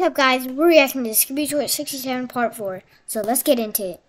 What's up guys, we're reacting to Skibidi 67 Part 4, so let's get into it.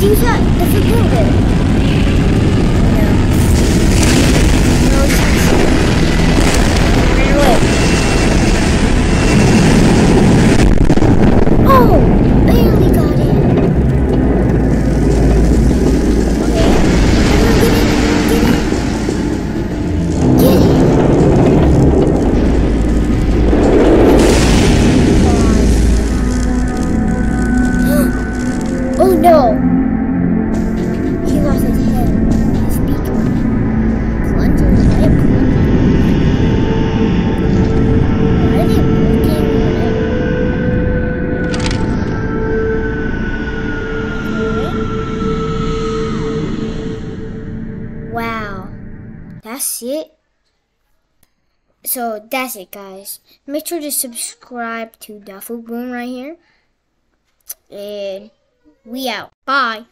金色，这是布的。That's it? So that's it, guys. Make sure to subscribe to DaFuqBoom right here. And we out. Bye.